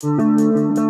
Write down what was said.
Música